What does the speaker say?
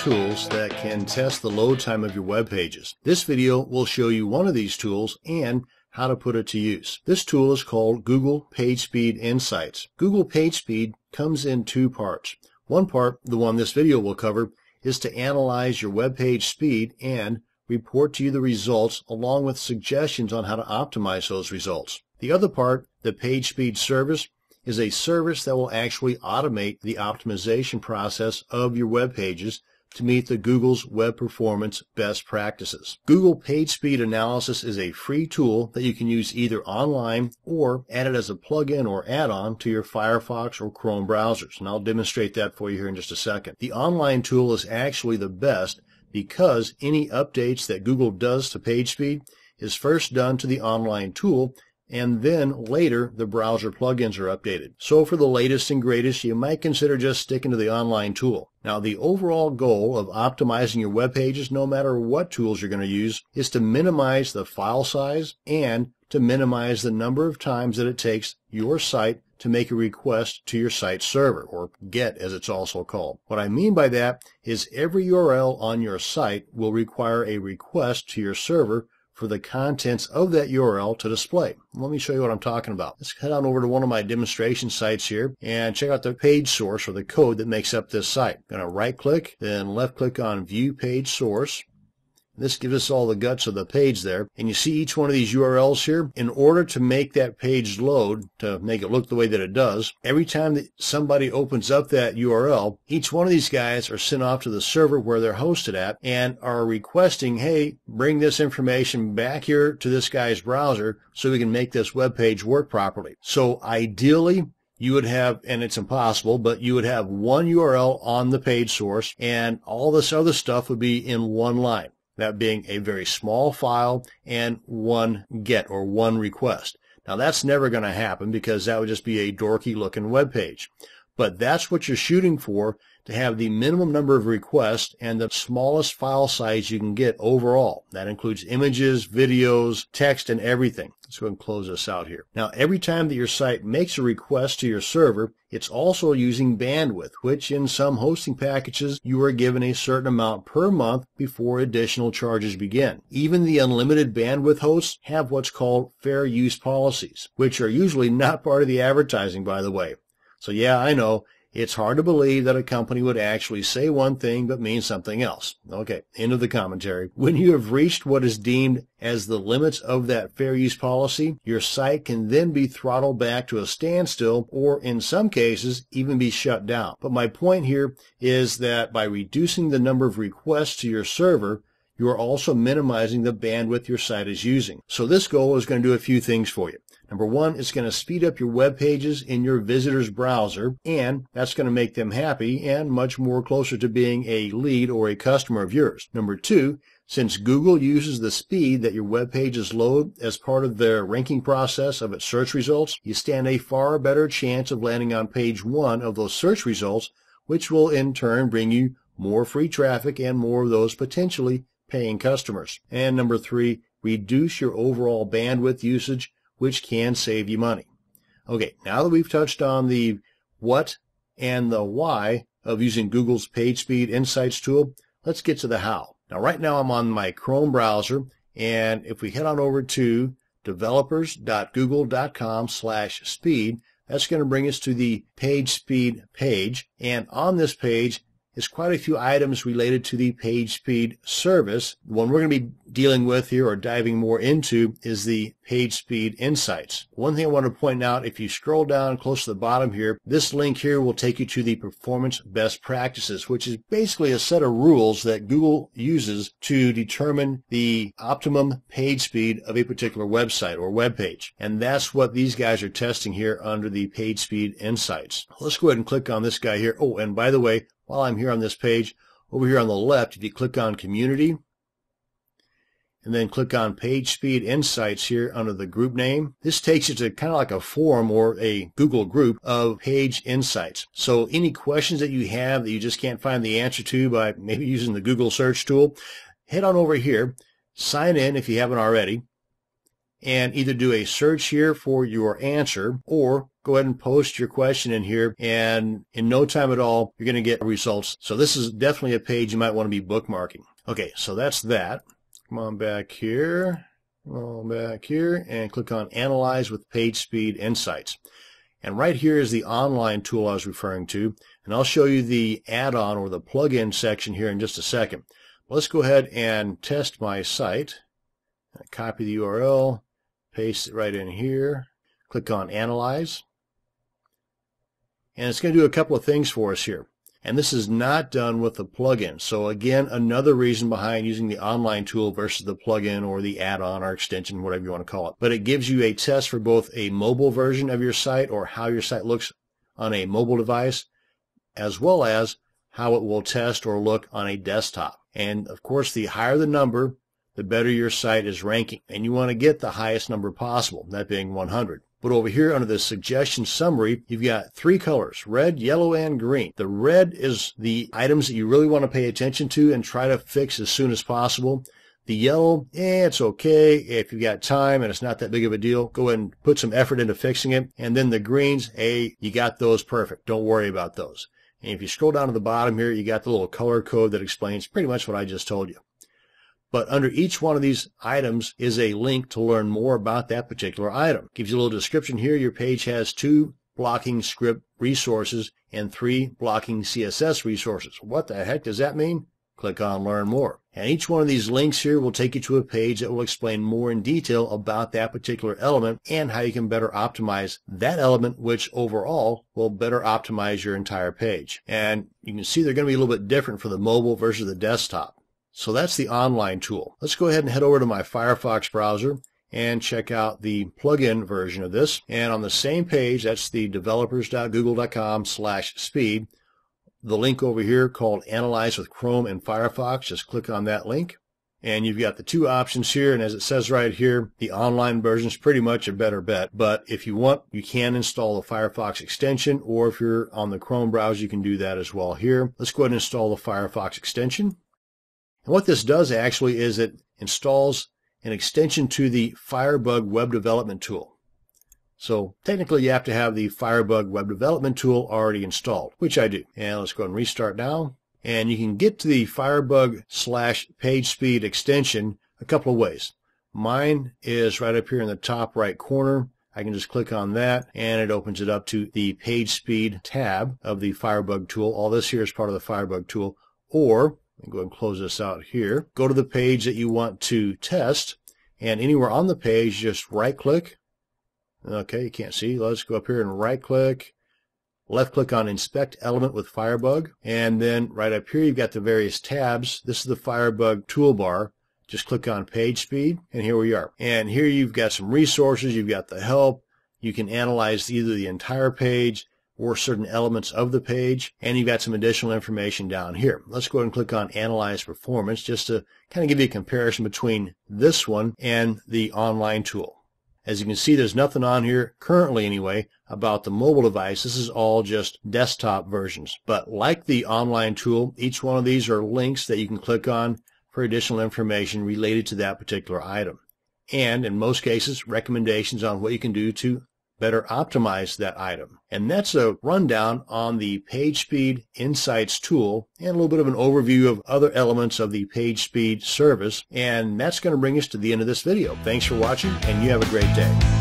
tools that can test the load time of your web pages. This video will show you one of these tools and how to put it to use. This tool is called Google PageSpeed Insights. Google PageSpeed comes in two parts. One part, the one this video will cover, is to analyze your web page speed and report to you the results along with suggestions on how to optimize those results. The other part, the PageSpeed service, is a service that will actually automate the optimization process of your web pages to meet the Google's web performance best practices. Google PageSpeed Analysis is a free tool that you can use either online or add it as a plugin or add-on to your Firefox or Chrome browsers. And I'll demonstrate that for you here in just a second. The online tool is actually the best because any updates that Google does to PageSpeed is first done to the online tool and then later the browser plugins are updated. So for the latest and greatest, you might consider just sticking to the online tool. Now the overall goal of optimizing your web pages, no matter what tools you're going to use, is to minimize the file size and to minimize the number of times that it takes your site to make a request to your site server, or GET as it's also called. What I mean by that is every URL on your site will require a request to your server for the contents of that URL to display. Let me show you what I'm talking about. Let's head on over to one of my demonstration sites here and check out the page source or the code that makes up this site. I'm going to right click, then left click on view page source. This gives us all the guts of the page there. And you see each one of these URLs here. In order to make that page load, to make it look the way that it does, every time that somebody opens up that URL, each one of these guys are sent off to the server where they're hosted at and are requesting, hey, bring this information back here to this guy's browser so we can make this web page work properly. So ideally, you would have, and it's impossible, but you would have one URL on the page source and all this other stuff would be in one line that being a very small file and one get or one request. Now that's never going to happen because that would just be a dorky looking web page. But that's what you're shooting for to have the minimum number of requests and the smallest file size you can get overall. That includes images, videos, text, and everything. Let's go and close this out here. Now, every time that your site makes a request to your server, it's also using bandwidth, which in some hosting packages, you are given a certain amount per month before additional charges begin. Even the unlimited bandwidth hosts have what's called fair use policies, which are usually not part of the advertising, by the way. So yeah, I know it's hard to believe that a company would actually say one thing but mean something else. Okay, end of the commentary. When you have reached what is deemed as the limits of that fair use policy, your site can then be throttled back to a standstill or in some cases even be shut down. But my point here is that by reducing the number of requests to your server, you are also minimizing the bandwidth your site is using. So this goal is going to do a few things for you. Number one, it's going to speed up your web pages in your visitor's browser, and that's going to make them happy and much more closer to being a lead or a customer of yours. Number two, since Google uses the speed that your web pages load as part of their ranking process of its search results, you stand a far better chance of landing on page one of those search results, which will in turn bring you more free traffic and more of those potentially paying customers. And number three, reduce your overall bandwidth usage which can save you money. Okay, now that we've touched on the what and the why of using Google's PageSpeed Insights tool, let's get to the how. Now, right now I'm on my Chrome browser, and if we head on over to developers.google.com slash speed, that's going to bring us to the PageSpeed page. And on this page, is quite a few items related to the PageSpeed service. The one we're going to be dealing with here or diving more into is the PageSpeed Insights. One thing I want to point out, if you scroll down close to the bottom here, this link here will take you to the Performance Best Practices, which is basically a set of rules that Google uses to determine the optimum page speed of a particular website or web page. And that's what these guys are testing here under the page speed Insights. Let's go ahead and click on this guy here. Oh, and by the way, while I'm here on this page, over here on the left, if you click on Community, and then click on Page Speed Insights here under the group name. This takes you to kind of like a forum or a Google group of page insights. So any questions that you have that you just can't find the answer to by maybe using the Google search tool, head on over here, sign in if you haven't already, and either do a search here for your answer or go ahead and post your question in here and in no time at all you're going to get results. So this is definitely a page you might want to be bookmarking. Okay, so that's that. Come on back here. Come on back here and click on Analyze with PageSpeed Insights. And right here is the online tool I was referring to. And I'll show you the add-on or the plugin section here in just a second. Let's go ahead and test my site. Copy the URL, paste it right in here, click on Analyze. And it's going to do a couple of things for us here. And this is not done with the plugin. So again, another reason behind using the online tool versus the plugin or the add-on or extension, whatever you want to call it. But it gives you a test for both a mobile version of your site or how your site looks on a mobile device, as well as how it will test or look on a desktop. And of course, the higher the number, the better your site is ranking. And you want to get the highest number possible, that being 100. But over here under the suggestion summary, you've got three colors, red, yellow, and green. The red is the items that you really want to pay attention to and try to fix as soon as possible. The yellow, eh, it's okay. If you've got time and it's not that big of a deal, go ahead and put some effort into fixing it. And then the greens, hey, you got those perfect. Don't worry about those. And if you scroll down to the bottom here, you got the little color code that explains pretty much what I just told you. But under each one of these items is a link to learn more about that particular item. Gives you a little description here. Your page has two blocking script resources and three blocking CSS resources. What the heck does that mean? Click on Learn More. And each one of these links here will take you to a page that will explain more in detail about that particular element and how you can better optimize that element, which overall will better optimize your entire page. And you can see they're going to be a little bit different for the mobile versus the desktop. So that's the online tool. Let's go ahead and head over to my Firefox browser and check out the plugin version of this. And on the same page, that's the developers.google.com slash speed. The link over here called Analyze with Chrome and Firefox. Just click on that link. And you've got the two options here. And as it says right here, the online version is pretty much a better bet. But if you want, you can install the Firefox extension. Or if you're on the Chrome browser, you can do that as well here. Let's go ahead and install the Firefox extension. And what this does actually is it installs an extension to the Firebug web development tool. So technically you have to have the Firebug web development tool already installed, which I do. And let's go and restart now. And you can get to the Firebug slash PageSpeed extension a couple of ways. Mine is right up here in the top right corner. I can just click on that and it opens it up to the PageSpeed tab of the Firebug tool. All this here is part of the Firebug tool. Or go ahead and close this out here. Go to the page that you want to test, and anywhere on the page, just right click. Okay, you can't see. Let's go up here and right click. Left click on Inspect Element with Firebug. And then right up here, you've got the various tabs. This is the Firebug toolbar. Just click on Page Speed, and here we are. And here you've got some resources. You've got the help. You can analyze either the entire page, or certain elements of the page. And you've got some additional information down here. Let's go ahead and click on Analyze Performance just to kind of give you a comparison between this one and the online tool. As you can see, there's nothing on here, currently anyway, about the mobile device. This is all just desktop versions. But like the online tool, each one of these are links that you can click on for additional information related to that particular item. And in most cases, recommendations on what you can do to better optimize that item. And that's a rundown on the PageSpeed Insights tool and a little bit of an overview of other elements of the PageSpeed service. And that's going to bring us to the end of this video. Thanks for watching and you have a great day.